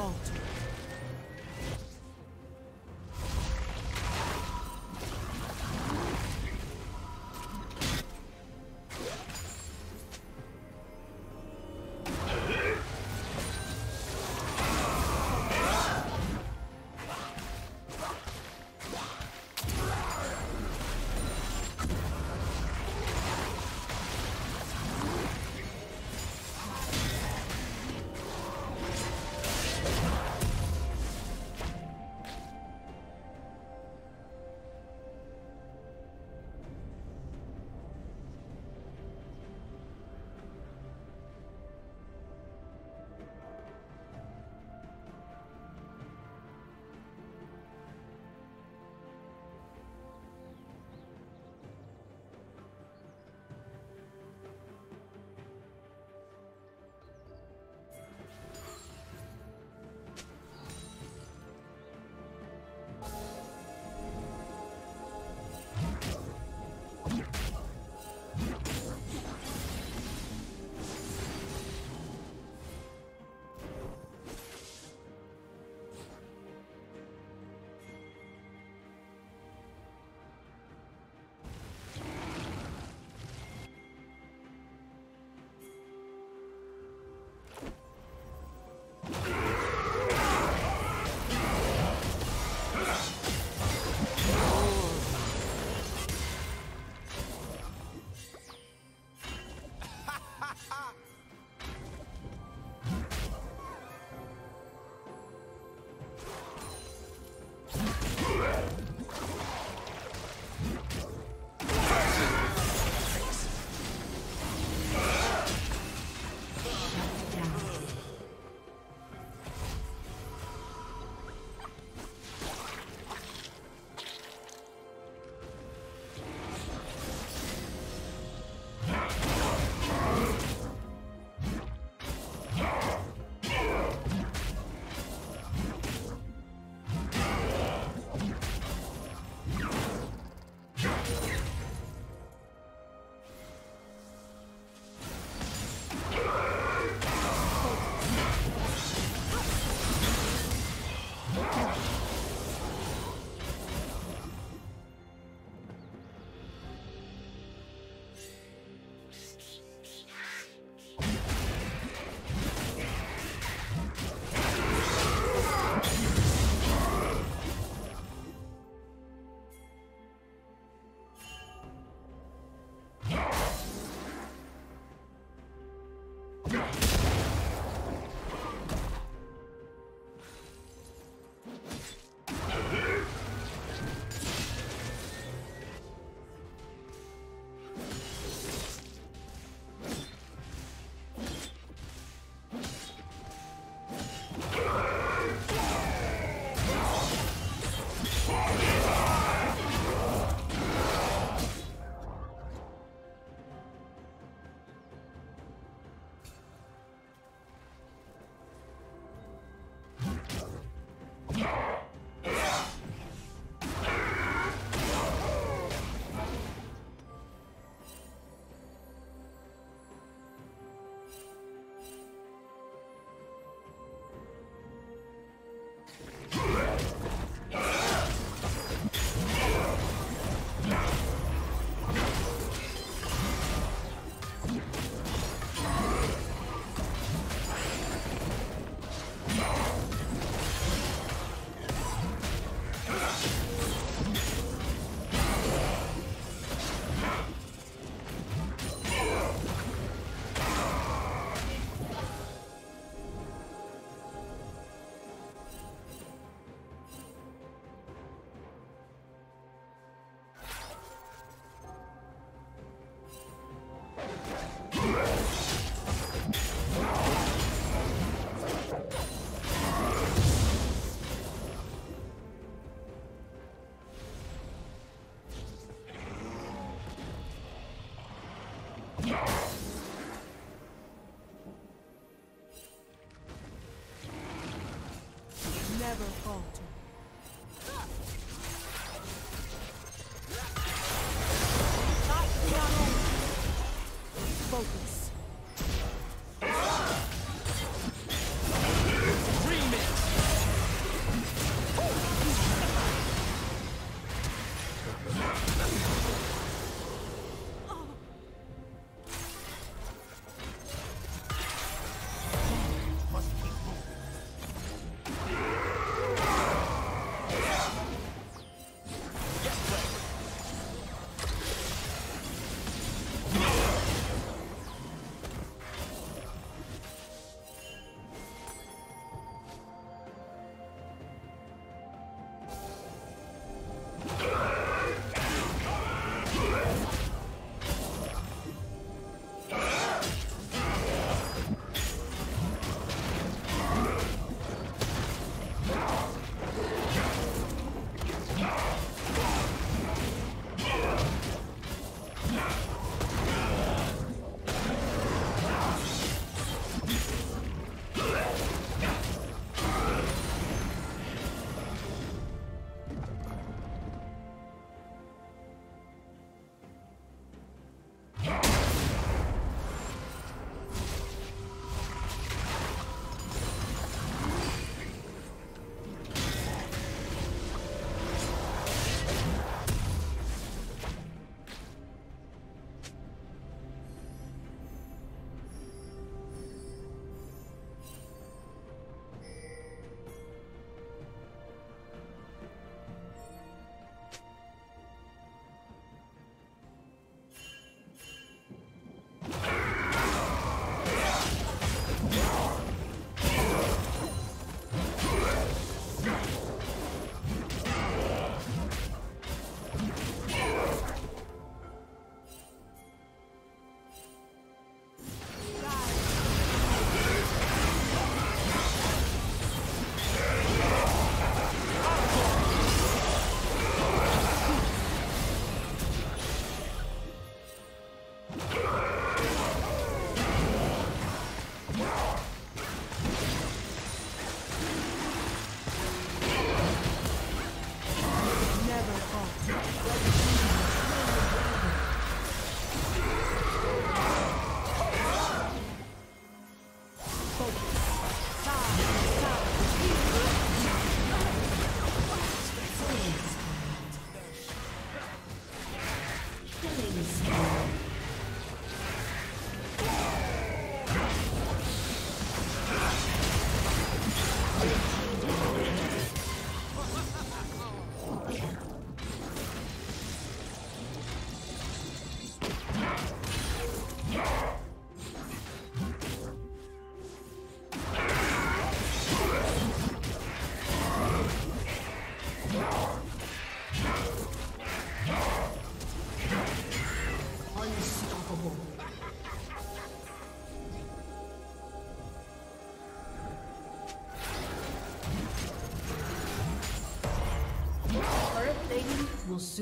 Falter.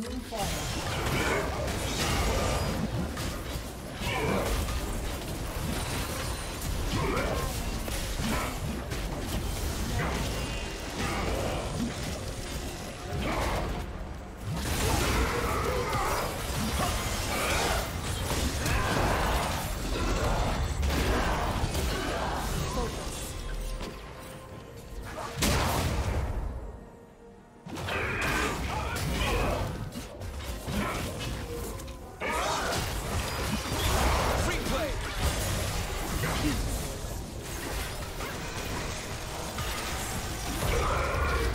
Soon fall.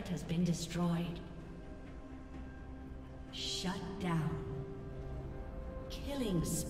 Turret has been destroyed. Shut down. Killing spree.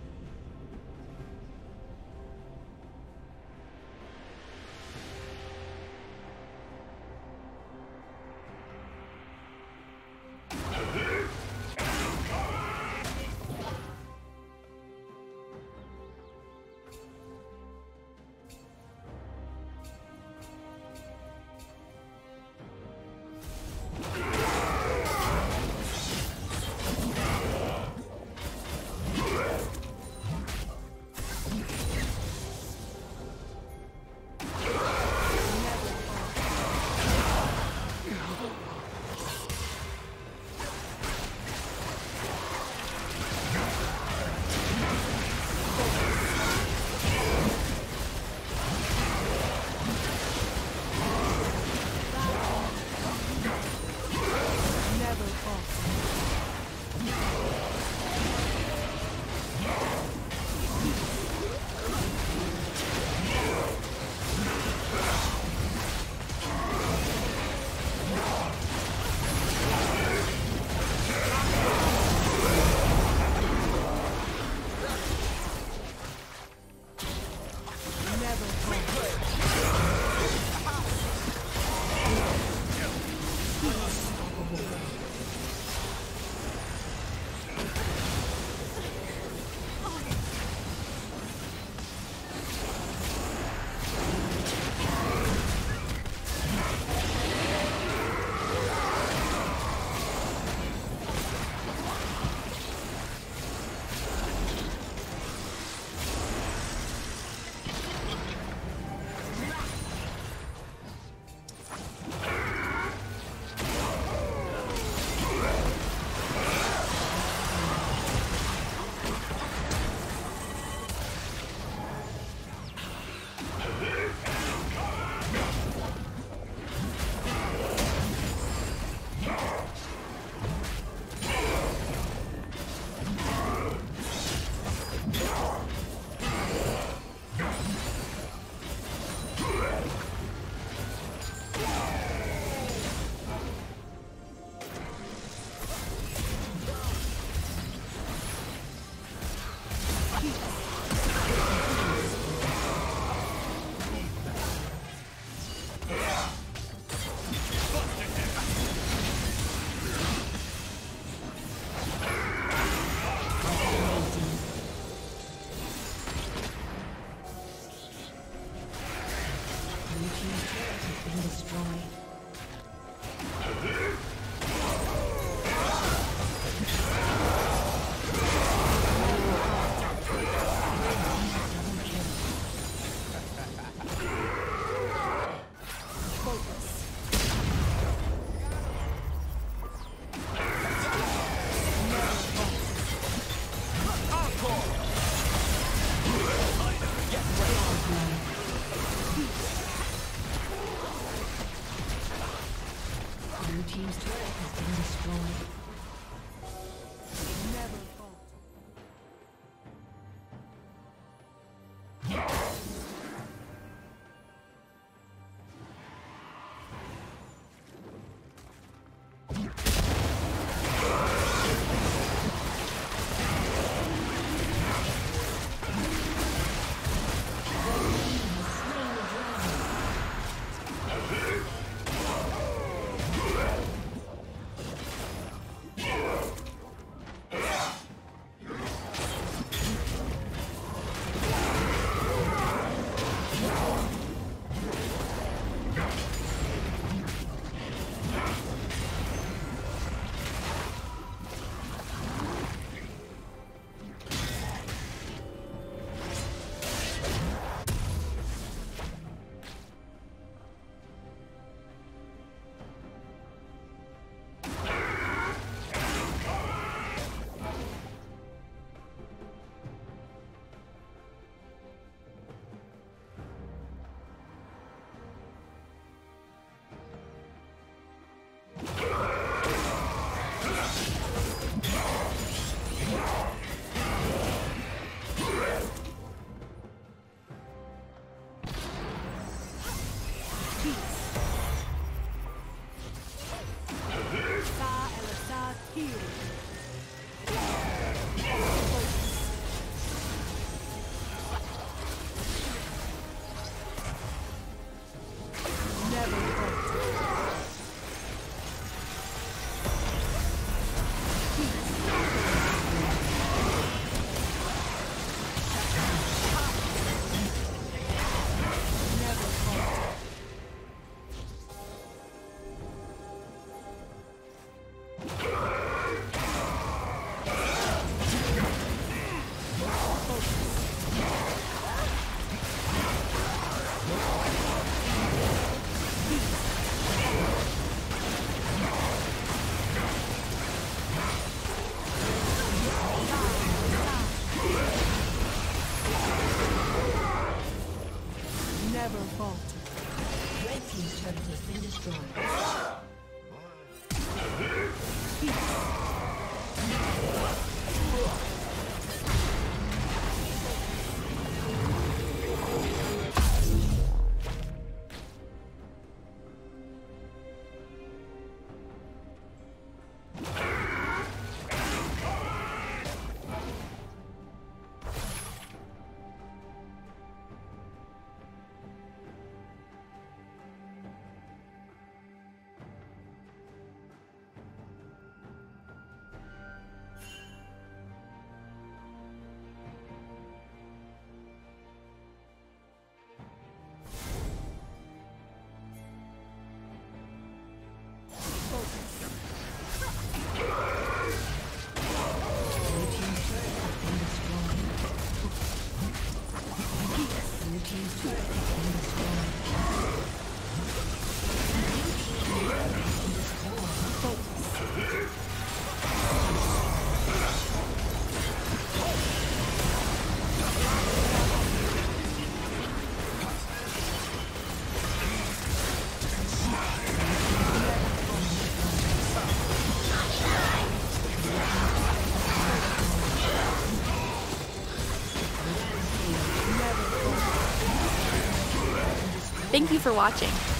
For watching.